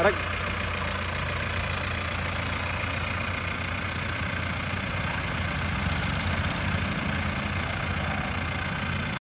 Aray.